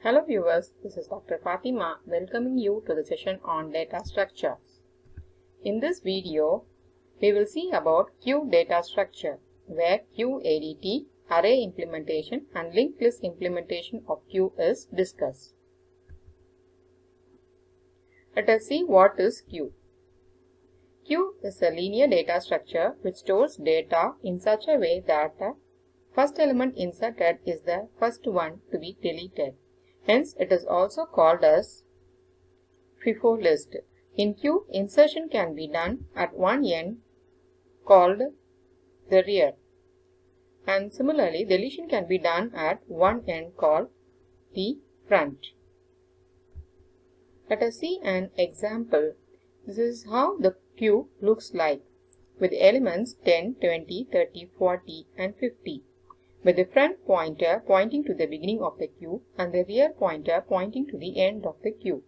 Hello viewers, this is Dr. Fathima welcoming you to the session on data structure. In this video, we will see about queue data structure where QADT, array implementation and linked list implementation of queue is discussed. Let us see what is queue. Queue is a linear data structure which stores data in such a way that the first element inserted is the first one to be deleted. Hence, it is also called as FIFO list. In queue, insertion can be done at one end called the rear. And similarly, deletion can be done at one end called the front. Let us see an example. This is how the queue looks like with elements 10, 20, 30, 40 and 50 with the front pointer pointing to the beginning of the queue and the rear pointer pointing to the end of the queue.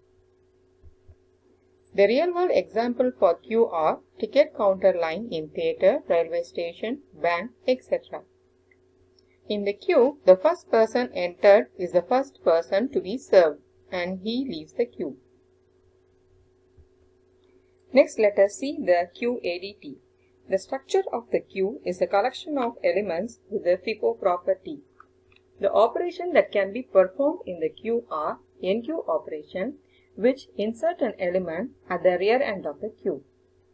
The real-world example for queue are ticket counter line in theatre, railway station, bank, etc. In the queue, the first person entered is the first person to be served and he leaves the queue. Next, let us see the QADT. The structure of the queue is a collection of elements with a FIFO property. The operation that can be performed in the queue are enqueue operation, which insert an element at the rear end of the queue.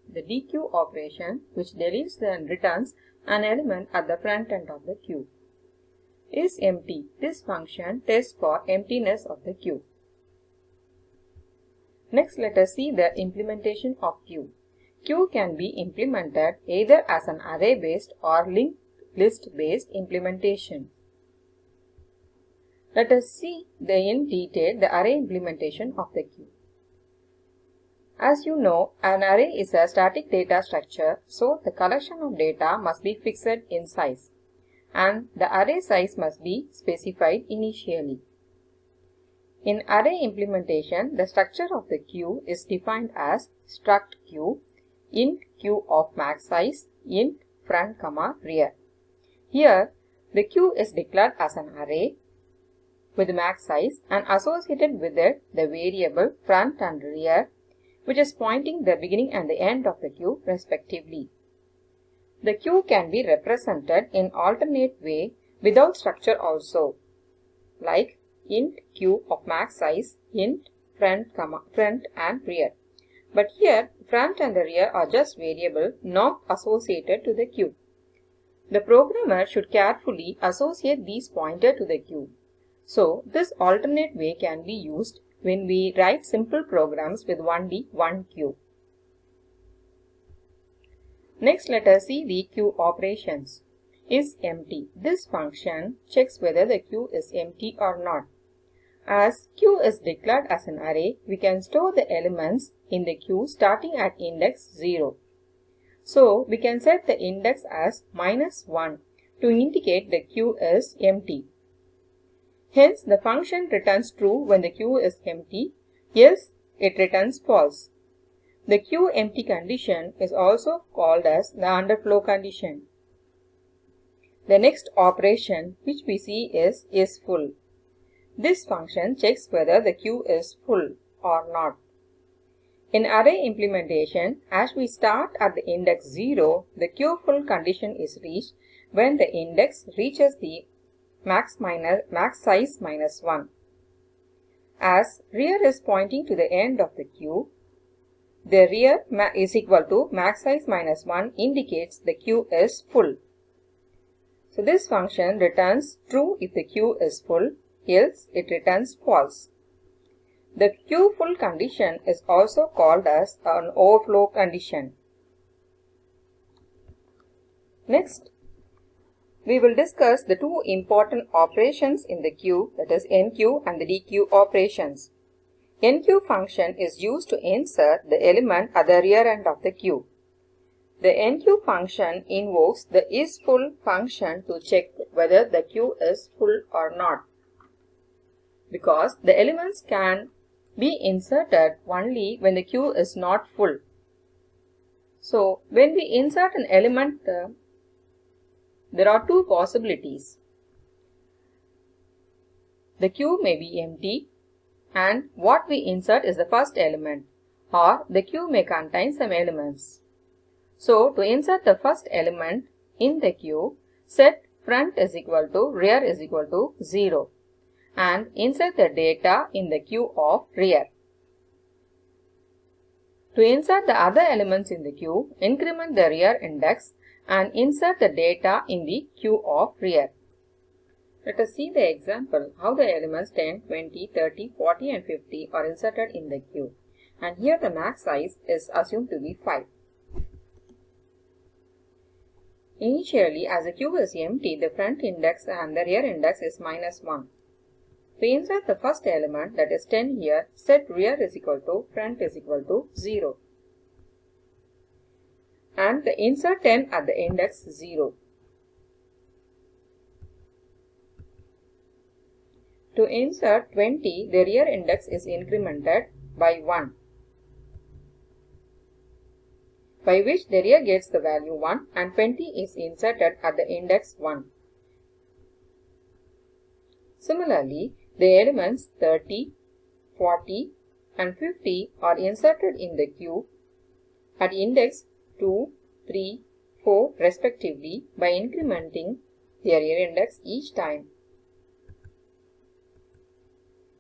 The dequeue operation, which deletes and returns an element at the front end of the queue. Is empty. This function tests for emptiness of the queue. Next, let us see the implementation of queue. Queue can be implemented either as an array-based or linked list-based implementation. Let us see the in detail the array implementation of the queue. As you know, an array is a static data structure, so the collection of data must be fixed in size and the array size must be specified initially. In array implementation, the structure of the queue is defined as struct queue, int queue of max size, int front comma rear. Here, the queue is declared as an array with max size and associated with it the variable front and rear which is pointing the beginning and the end of the queue respectively. The queue can be represented in alternate way without structure also like int queue of max size, int front, comma, front and rear. But here front and the rear are just variable not associated to the queue. The programmer should carefully associate these pointer to the queue. So this alternate way can be used when we write simple programs with 1D, 1 queue. Next let us see the queue operations. Is empty. This function checks whether the queue is empty or not. As Q is declared as an array, we can store the elements in the queue starting at index 0. So, we can set the index as minus 1 to indicate the queue is empty. Hence, the function returns true when the queue is empty, else it returns false. The queue empty condition is also called as the underflow condition. The next operation which we see is is full. This function checks whether the queue is full or not. In array implementation, as we start at the index 0, the queue full condition is reached when the index reaches the max, minus, max size minus 1. As rear is pointing to the end of the queue, the rear is equal to max size minus 1 indicates the queue is full. So this function returns true if the queue is full else it returns false. The queue full condition is also called as an overflow condition. Next, we will discuss the two important operations in the queue that is enqueue and the dequeue operations. Enqueue function is used to insert the element at the rear end of the queue. The enqueue function invokes the isFull function to check whether the queue is full or not because the elements can be inserted only when the queue is not full. So, when we insert an element, uh, there are two possibilities. the queue may be empty and what we insert is the first element or the queue may contain some elements. So to insert the first element in the queue, set front is equal to rear is equal to 0 and insert the data in the queue of rear. To insert the other elements in the queue, increment the rear index and insert the data in the queue of rear. Let us see the example how the elements 10, 20, 30, 40 and 50 are inserted in the queue. And here the max size is assumed to be 5. Initially, as the queue is empty, the front index and the rear index is minus 1. To insert the first element that is 10 here, set rear is equal to front is equal to 0. And the insert 10 at the index 0. To insert 20, the rear index is incremented by 1, by which the rear gets the value 1 and 20 is inserted at the index 1. Similarly, the elements 30, 40 and 50 are inserted in the queue at index 2, 3, 4 respectively by incrementing their index each time.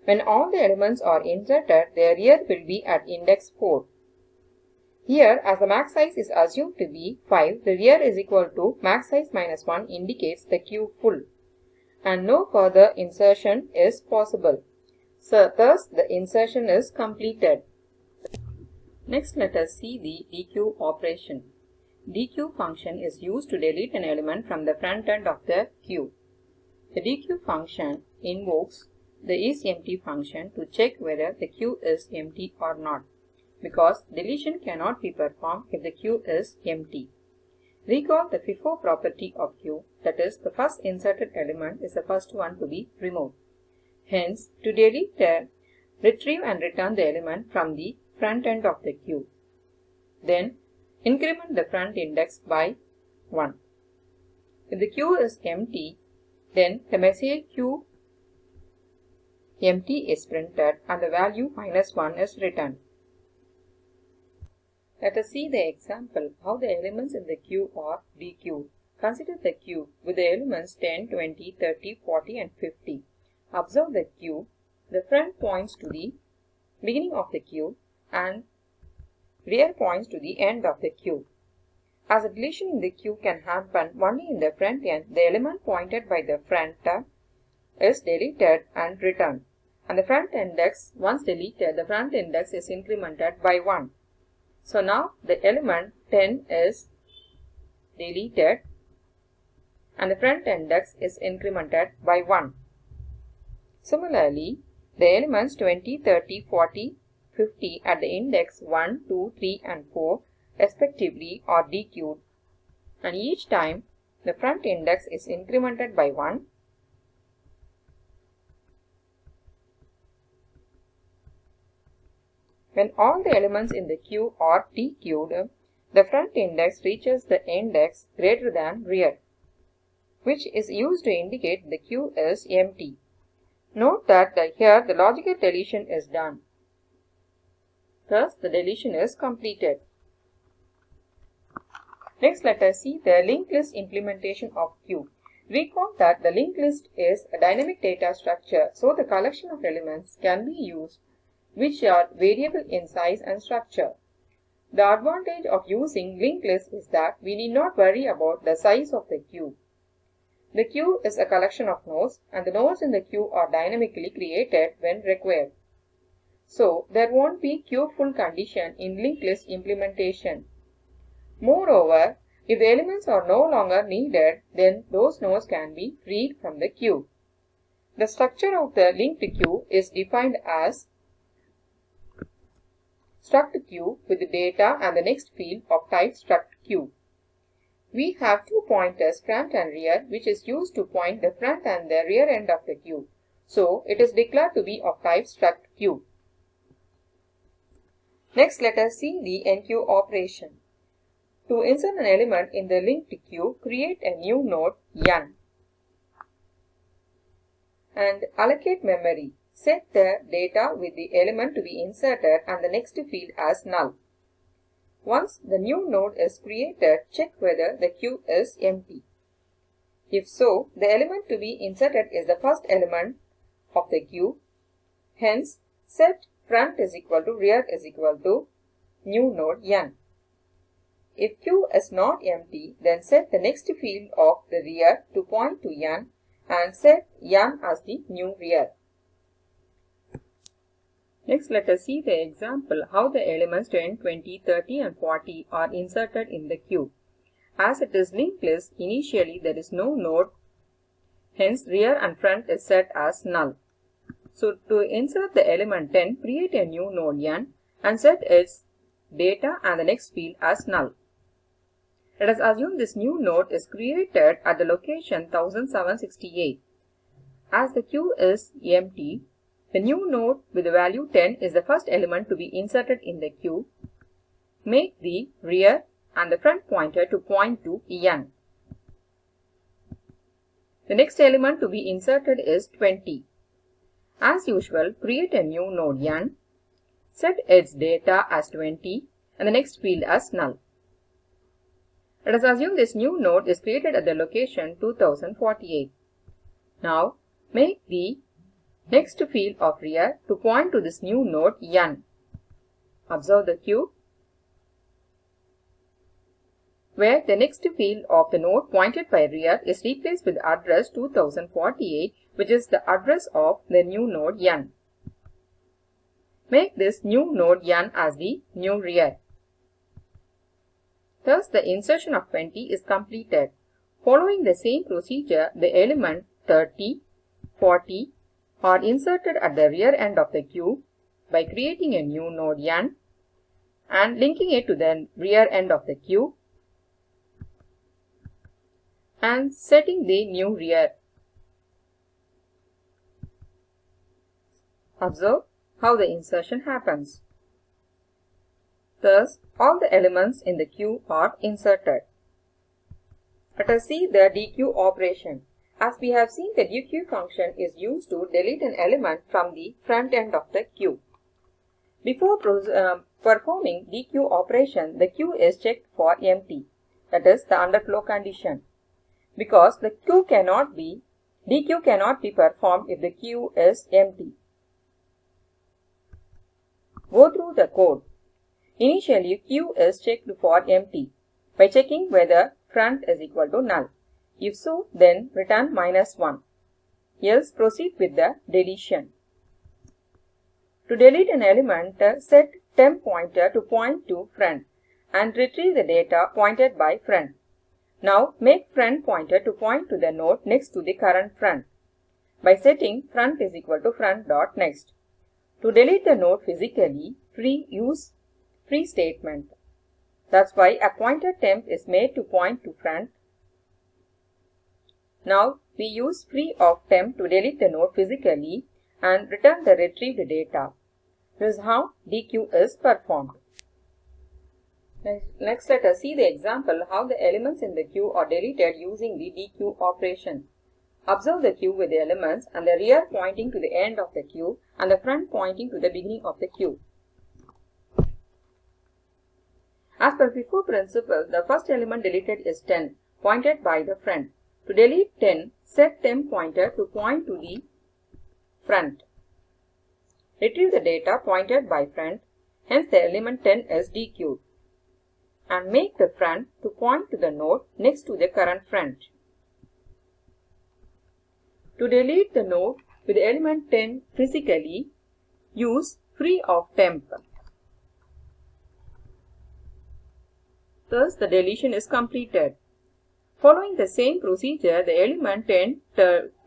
When all the elements are inserted, their rear will be at index 4. Here, as the max size is assumed to be 5, the rear is equal to max size minus 1 indicates the queue full and no further insertion is possible. So, thus the insertion is completed. Next, let us see the dequeue operation. Dequeue function is used to delete an element from the front end of the queue. The dequeue function invokes the isEmpty function to check whether the queue is empty or not because deletion cannot be performed if the queue is empty. Recall the FIFO property of queue that is the first inserted element is the first one to be removed. Hence to delete retrieve and return the element from the front end of the queue. Then increment the front index by 1. If the queue is empty, then the message queue empty is printed and the value minus 1 is returned. Let us see the example how the elements in the queue are dequeued. Consider the queue with the elements 10, 20, 30, 40 and 50. Observe the queue. The front points to the beginning of the queue and rear points to the end of the queue. As a deletion in the queue can happen only in the front end, the element pointed by the front is deleted and returned. And the front index, once deleted, the front index is incremented by 1. So now the element 10 is deleted and the front index is incremented by 1. Similarly, the elements 20, 30, 40, 50 at the index 1, 2, 3 and 4 respectively are dequeued and each time the front index is incremented by 1 When all the elements in the queue are dequeued, the front index reaches the index greater than rear, which is used to indicate the queue is empty. Note that the, here the logical deletion is done. Thus, the deletion is completed. Next, let us see the linked list implementation of queue. Recall that the linked list is a dynamic data structure, so the collection of elements can be used which are variable in size and structure. The advantage of using linked list is that we need not worry about the size of the queue. The queue is a collection of nodes and the nodes in the queue are dynamically created when required. So, there won't be queue full condition in linked list implementation. Moreover, if the elements are no longer needed, then those nodes can be freed from the queue. The structure of the linked queue is defined as struct queue with the data and the next field of type struct queue. We have two pointers front and rear which is used to point the front and the rear end of the queue. So it is declared to be of type struct queue. Next let us see the enqueue operation. To insert an element in the linked queue, create a new node n and allocate memory. Set the data with the element to be inserted and the next field as null. Once the new node is created, check whether the queue is empty. If so, the element to be inserted is the first element of the queue. Hence, set front is equal to rear is equal to new node n. If q is not empty, then set the next field of the rear to point to n and set n as the new rear. Next, let us see the example how the elements 10, 20, 30 and 40 are inserted in the queue. As it is linked list, initially there is no node, hence rear and front is set as null. So to insert the element 10, create a new node n and set its data and the next field as null. Let us assume this new node is created at the location 1768. As the queue is empty, the new node with the value 10 is the first element to be inserted in the queue. Make the rear and the front pointer to point to n. The next element to be inserted is 20. As usual, create a new node n, set its data as 20 and the next field as null. Let us assume this new node is created at the location 2048. Now, make the next field of rear to point to this new node n. Observe the queue where the next field of the node pointed by rear is replaced with address 2048 which is the address of the new node n. Make this new node n as the new rear. Thus, the insertion of 20 is completed. Following the same procedure, the element 30, 40 are inserted at the rear end of the queue by creating a new node n and linking it to the rear end of the queue and setting the new rear. Observe how the insertion happens. Thus, all the elements in the queue are inserted. Let us see the dequeue operation. As we have seen, the dequeue function is used to delete an element from the front end of the queue. Before uh, performing dequeue operation, the queue is checked for empty, that is the underflow condition. Because the queue cannot be, dequeue cannot be performed if the queue is empty. Go through the code. Initially, queue is checked for empty by checking whether front is equal to null. If so, then return minus 1. Else proceed with the deletion. To delete an element, uh, set temp pointer to point to front and retrieve the data pointed by front. Now make front pointer to point to the node next to the current front by setting front is equal to front dot next. To delete the node physically, free use free statement. That's why a pointer temp is made to point to front. Now we use free of temp to delete the node physically and return the retrieved data. This is how dequeue is performed. Next, let us see the example how the elements in the queue are deleted using the dequeue operation. Observe the queue with the elements and the rear pointing to the end of the queue and the front pointing to the beginning of the queue. As per FIFO principle, the first element deleted is 10, pointed by the front. To delete 10, set temp pointer to point to the front. Retrieve the data pointed by front, hence the element 10 is dequeued. And make the front to point to the node next to the current front. To delete the node with element 10 physically, use free of temp. Thus, the deletion is completed. Following the same procedure, the element 10,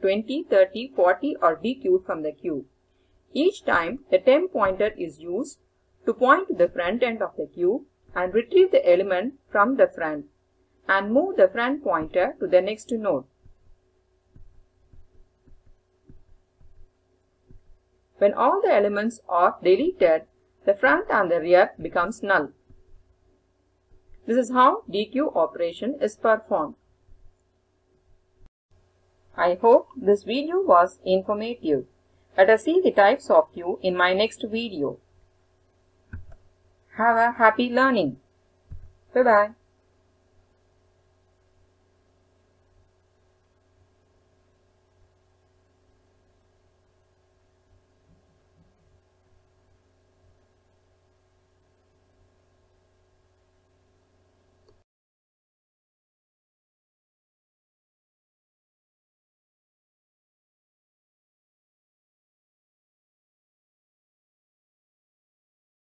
20, 30, 40 are dequeued from the queue. Each time, the temp pointer is used to point to the front end of the queue and retrieve the element from the front and move the front pointer to the next node. When all the elements are deleted, the front and the rear becomes null. This is how dequeue operation is performed. I hope this video was informative. Let us see the types of queue in my next video. Have a happy learning. Bye-bye.